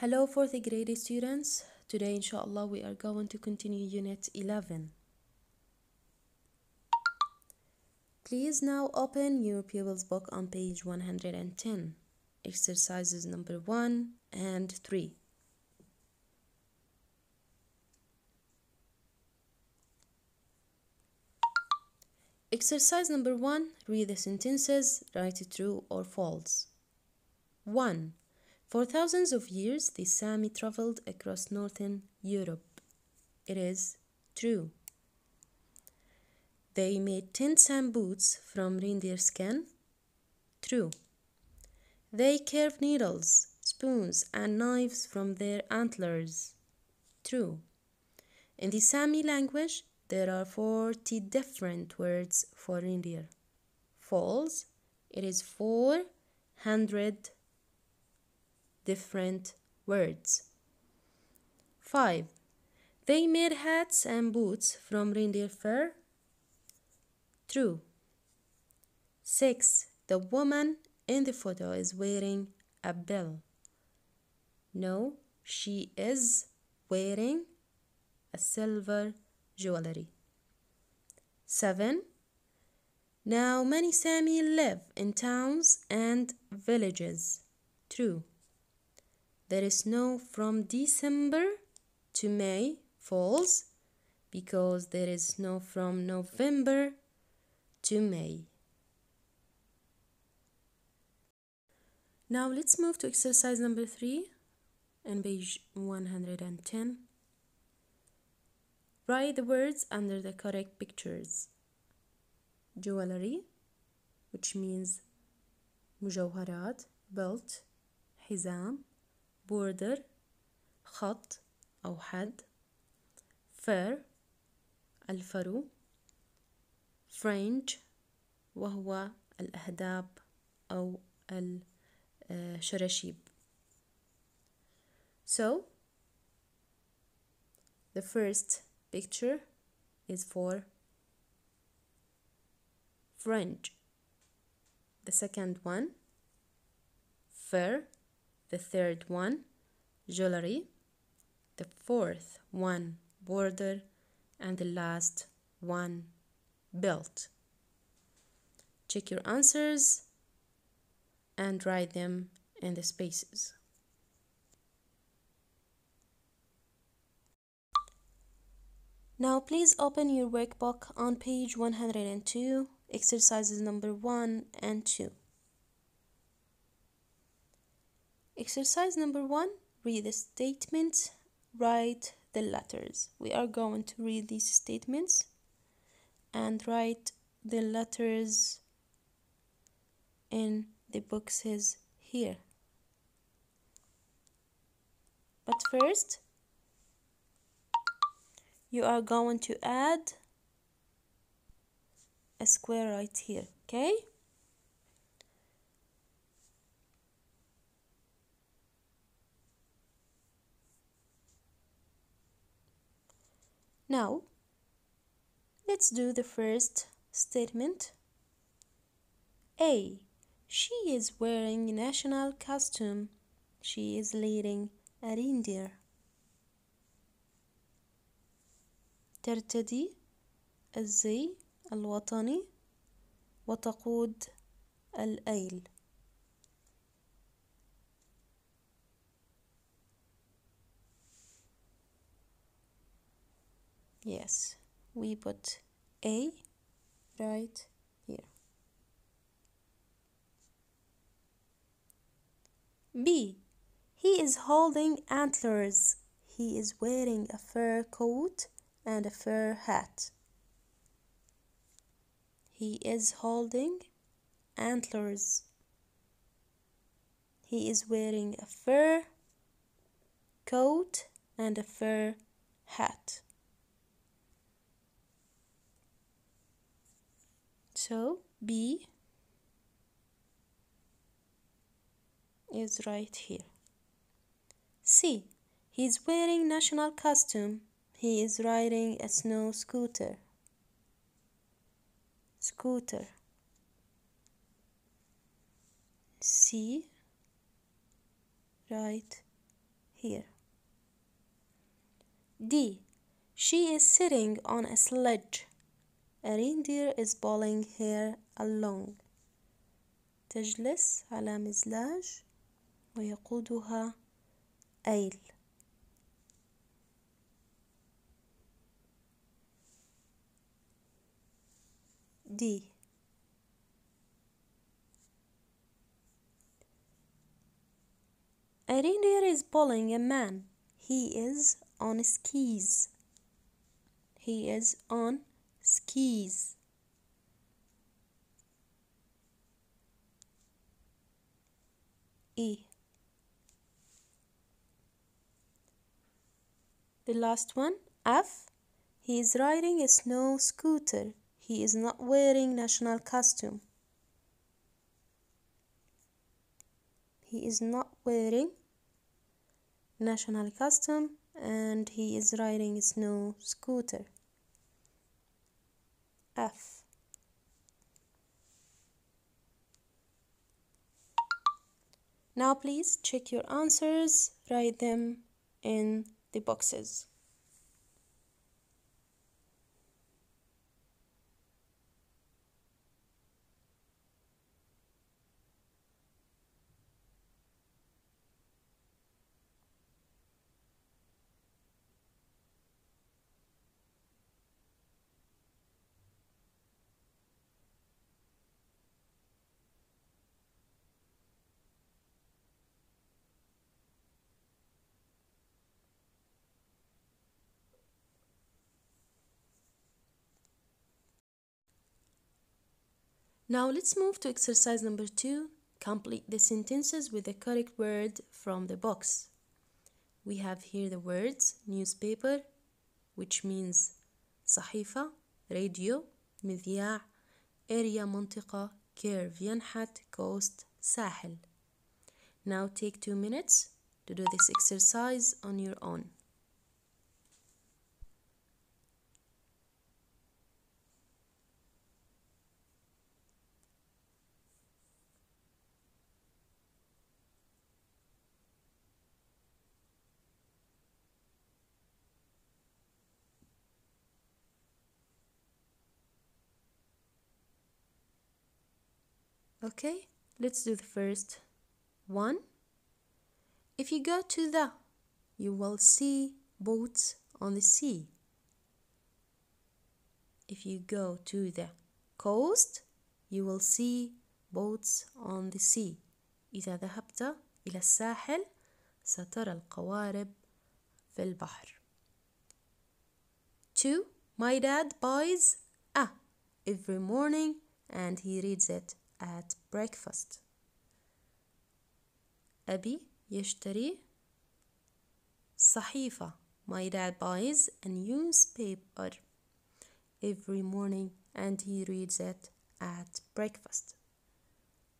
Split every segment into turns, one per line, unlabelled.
Hello fourth grade students. Today inshallah we are going to continue unit 11. Please now open your pupils book on page 110. Exercises number 1 and 3. Exercise number 1. Read the sentences, write true or false. 1. For thousands of years, the Sami traveled across northern Europe. It is true. They made tents and boots from reindeer skin. True. They carved needles, spoons, and knives from their antlers. True. In the Sami language, there are 40 different words for reindeer. False. It is 400 different words. 5. They made hats and boots from reindeer fur. True. 6. The woman in the photo is wearing a bell. No, she is wearing a silver jewelry. 7. Now many Sami live in towns and villages. True. There is snow from December to May falls because there is snow from November to May. Now let's move to exercise number 3 on page 110. Write the words under the correct pictures. Jewelry, which means مجوهرات, belt, حزام, border خط أو حد fur الفرو fringe وهو الأهداب أو الشراشيب So the first picture is for fringe the second one fur the third one jewelry. The fourth one border. And the last one belt. Check your answers and write them in the spaces. Now please open your workbook on page 102 exercises number 1 and 2 Exercise number one read the statements, write the letters. We are going to read these statements and write the letters in the boxes here. But first, you are going to add a square right here, okay? Now, let's do the first statement. A. She is wearing national costume. She is leading a reindeer. ترتدي الزي الوطني وتقود الأيل yes. We put a right here. B. He is holding antlers. He is wearing a fur coat and a fur hat. He is holding antlers. He is wearing a fur coat and a fur hat So B is right here. C. He's wearing national costume. He is riding a snow scooter. Scooter. C. Right here. D. She is sitting on a sledge. A reindeer is pulling her along. تجلس على مزلاج ويقودها أيل. D. A reindeer is pulling a man. He is on skis. He is on skis. E. The last one, F. He is riding a snow scooter. He is not wearing national costume. He is not wearing national costume and he is riding a snow scooter. F. Now please check your answers, write them in the boxes. Now let's move to exercise number two. Complete the sentences with the correct word from the box. We have here the words newspaper, which means صحيفة, radio, مذياع, area منطقة, curve ينحت, coast, ساحل. Now take two minutes to do this exercise on your own. Okay, let's do the first one. If you go to the, you will see boats on the sea. If you go to the coast, you will see boats on the sea. إذا ذهبت إلى الساحل سترى القوارب في البحر. Two, my dad buys a every morning and he reads it at breakfast. أبي يشتري صحيفة. My dad buys a newspaper every morning and he reads it at breakfast.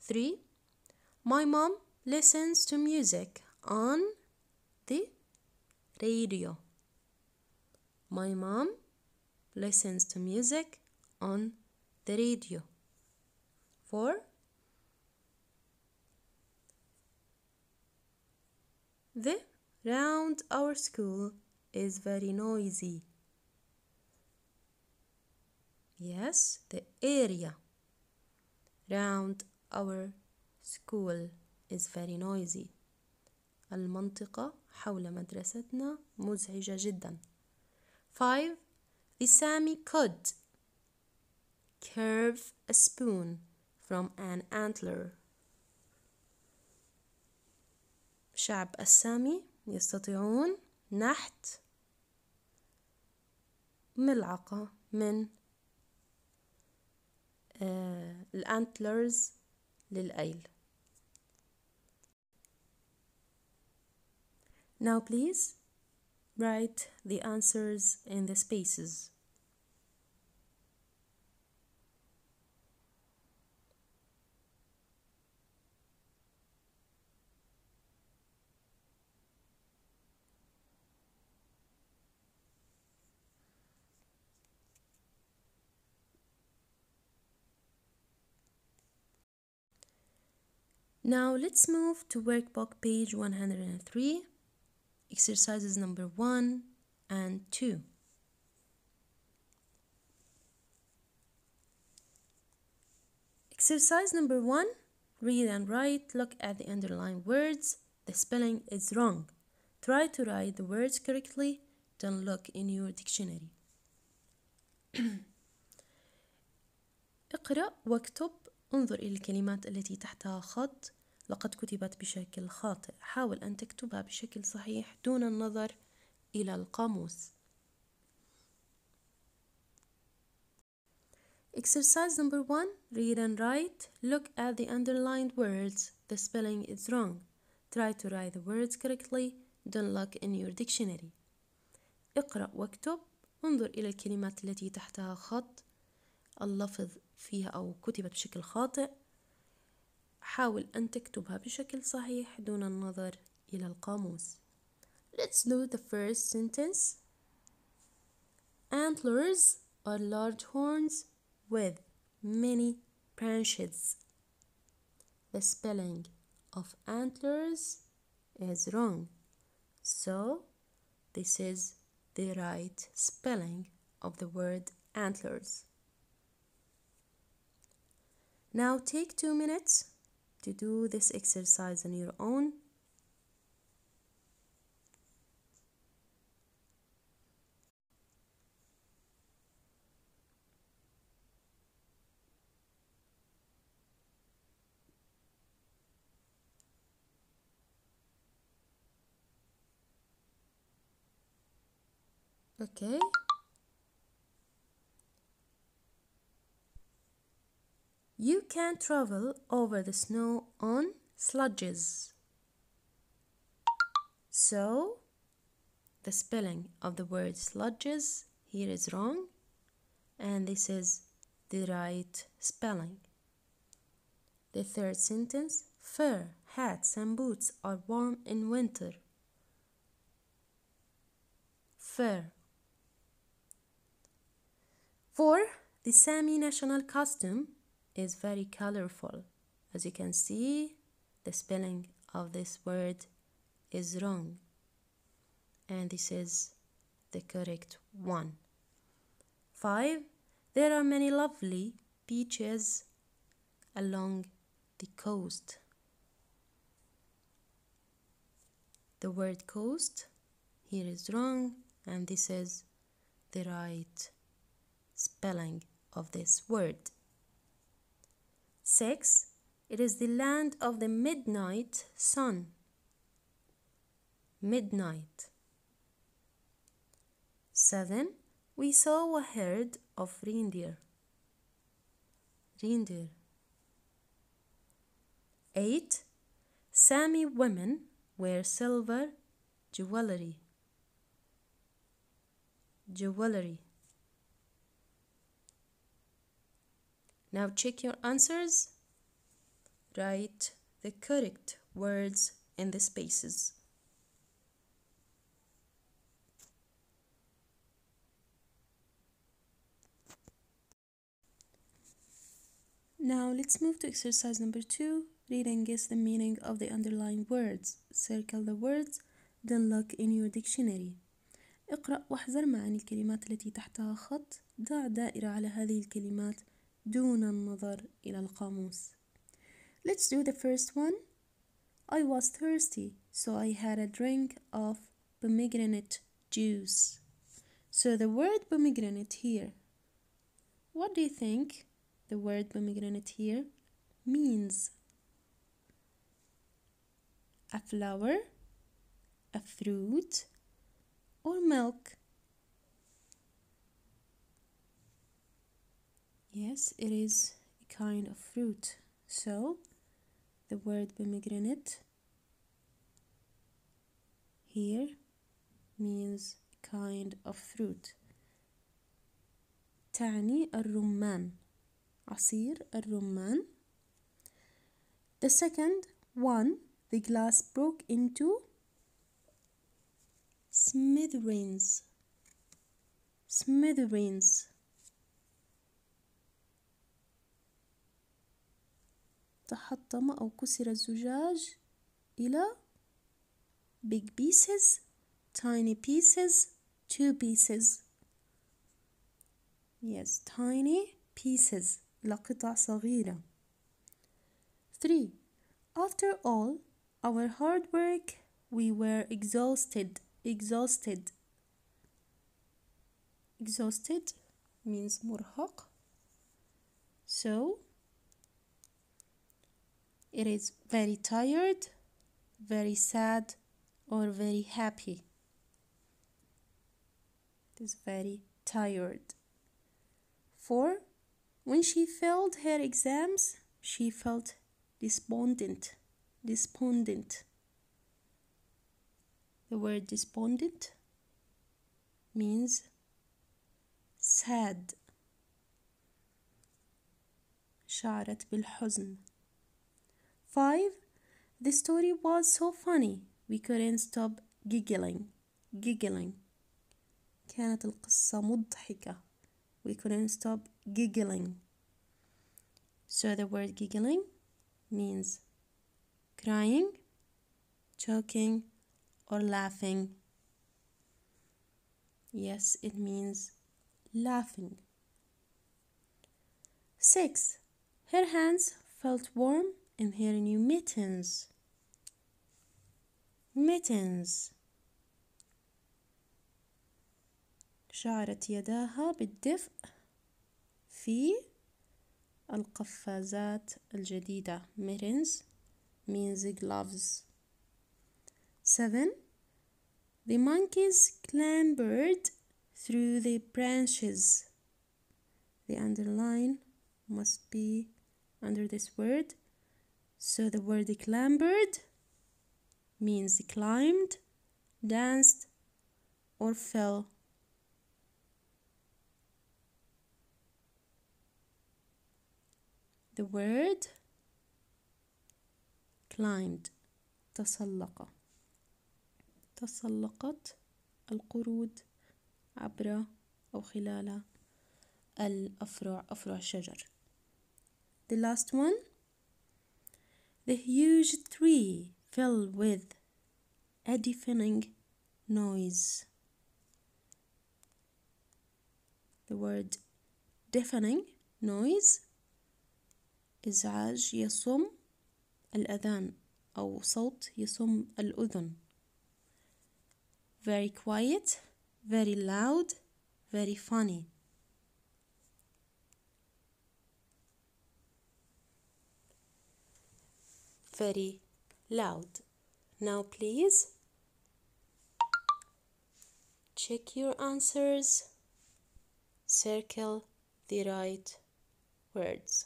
3. My mom listens to music on the radio. My mom listens to music on the radio. 4. The round our school is very noisy. Yes, the area round our school is very noisy. المنطقة حول مدرستنا مزعجة جدا. 5. The Sami could curve a spoon from an antler. شعب السامي يستطيعون نحت ملعقة من الانتلرز للأيل. Now please write the answers in the spaces. Now let's move to workbook page 103. exercises number 1 and 2 exercise number 1 read and write look at the underlined words the spelling is wrong try to write the words correctly don't look in your dictionary اقرأ واكتب انظر إلى الكلمات التي تحتها خط لقد كتبت بشكل خاطئ حاول أن تكتبها بشكل صحيح دون النظر إلى القاموس Exercise number one, read and write. Look at the underlined words. The spelling is wrong. Try to write the words correctly. Don't look in your dictionary. اقرأ واكتب. انظر إلى الكلمات التي تحتها خط. اللفظ فيها أو كتبت بشكل خاطئ. حاول أن تكتبها بشكل صحيح دون النظر إلى القاموس. Let's do the first sentence. Antlers are large horns with many branches. The spelling of antlers is wrong. So, this is the right spelling of the word antlers. Now, take two minutes to do this exercise on your own. Okay. You can travel over the snow on sludges. So, the spelling of the word sludges here is wrong, and this is the right spelling. The third sentence fur, hats, and boots are warm in winter. Fur. Four, the Sami national costume is very colorful. As you can see, the spelling of this word is wrong. And this is the correct one. Five, there are many lovely beaches along the coast. The word coast here is wrong, and this is the right spelling of this word. 6. It is the land of the midnight sun. Midnight. 7. We saw a herd of reindeer. Reindeer. 8. Sami women wear silver jewelry. Jewelry. Now check your answers. Write the correct words in the spaces. Now let's move to exercise number two. Read and guess the meaning of the underlined words. Circle the words, then look in your dictionary. اقرأ واحذر معاني الكلمات التي تحتها خط. ضع دائرة على هذه الكلمات دون النظر إلى القاموس. Let's do the first one. I was thirsty, so I had a drink of pomegranate juice. So the word pomegranate here, what do you think the word pomegranate here means? A flower, a fruit, or milk? Yes, it is a kind of fruit. So, the word pomegranate here means a kind of fruit. تعني الرمان عصير الرمان The second one, the glass broke into smithereens. Smithereens. تحطم أو كسر الزجاج إلى big pieces tiny pieces two pieces yes tiny pieces لقطع صغيرة 3 after all our hard work we were exhausted exhausted exhausted means مرهق so it is very tired very sad or very happy it is very tired 4 when she failed her exams she felt despondent despondent the word despondent means sad شعرت بالحزن 5 the story was so funny we couldn't stop giggling giggling كانت القصة مضحكة we couldn't stop giggling so the word giggling means crying joking or laughing yes it means laughing 6 her hands felt warm in her new mittens mittens شعرت يداها بالدفء في القفازات الجديدة mittens means gloves 7 The monkeys clambered through the branches the underline must be under this word so the word clambered means climbed danced or fell the word climbed تسلق تسلقت القرود عبر أو خلال الأفرع أفرع الشجر the last one the huge tree fell with a deafening noise the word deafening noise إزعاج يصم الأذان أو صوت يصم الأذن very quiet very loud very funny very loud. Now please check your answers. Circle the right words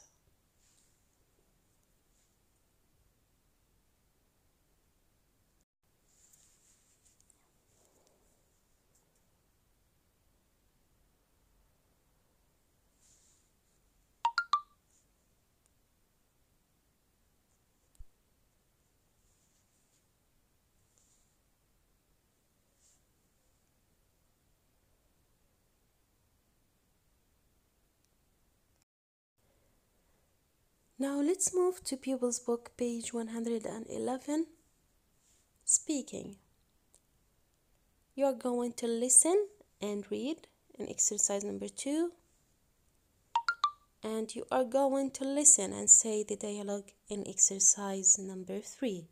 Now let's move to Pupils Book, page 111. Speaking. You are going to listen and read in exercise number two. And you are going to listen and say the dialogue in exercise number three.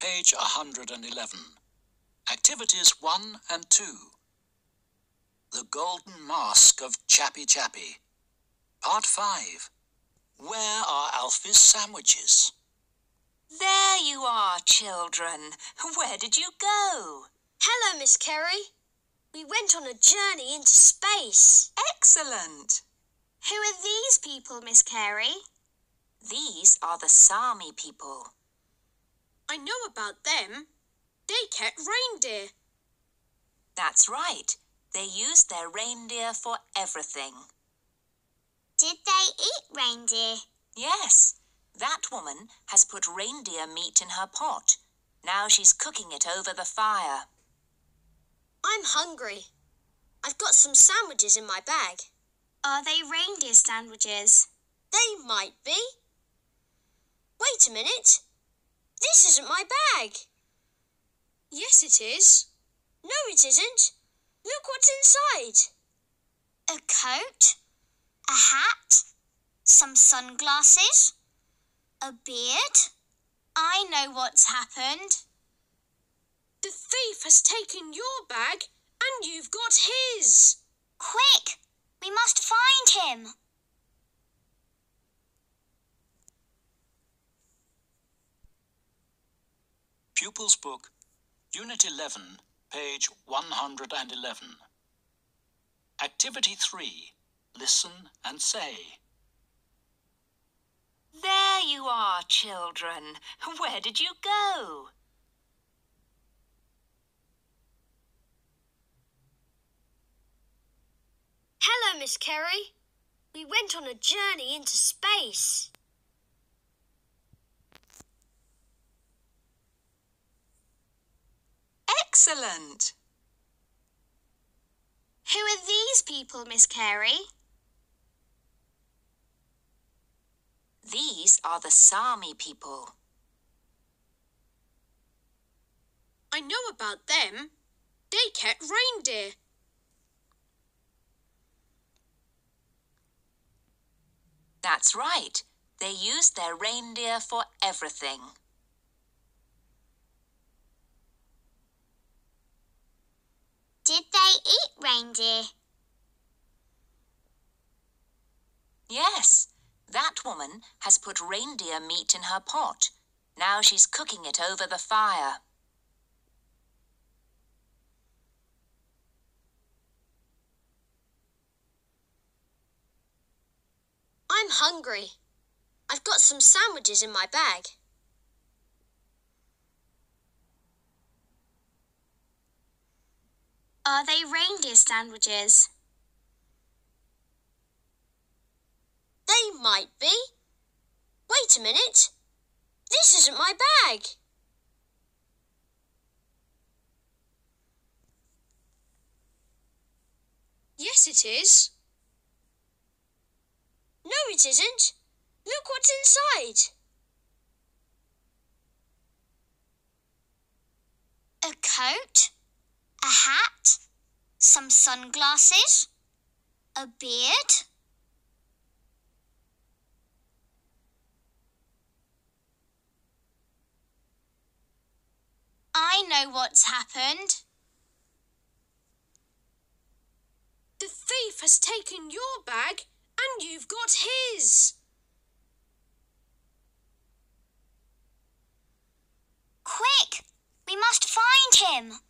Page 111. Activities 1 and 2. The Golden Mask of Chappy Chappy. Part 5. Where are Alfie's sandwiches?
There you are, children. Where did you go?
Hello, Miss Kerry. We went on a journey into space.
Excellent.
Who are these people, Miss Carey?
These are the Sami people.
I know about them. They kept reindeer.
That's right. They used their reindeer for everything.
Did they eat reindeer?
Yes, that woman has put reindeer meat in her pot. Now she's cooking it over the fire.
I'm hungry. I've got some sandwiches in my bag. Are they reindeer sandwiches? They might be. Wait a minute. This isn't my bag.
Yes, it is.
No, it isn't. Look what's inside.
A coat, a hat, some sunglasses, a beard. I know what's happened.
The thief has taken your bag and you've got his.
Quick! We must find him.
Pupils Book, Unit 11, page 111. Activity 3. Listen and say.
There you are, children. Where did you go?
Hello, Miss Kerry. We went on a journey into space.
Excellent.
Who are these people, Miss Carey?
These are the Sami people.
I know about them. They kept reindeer.
That's right. They used their reindeer for everything.
Did they eat reindeer?
Yes, that woman has put reindeer meat in her pot. Now she's cooking it over the fire.
I'm hungry. I've got some sandwiches in my bag. Are they reindeer sandwiches? They might be. Wait a minute. This isn't my bag.
Yes, it is.
No, it isn't. Look what's inside.
A coat, a hat, some sunglasses, a beard. I know what's happened.
The thief has taken your bag and you've got his.
Quick! We must find him.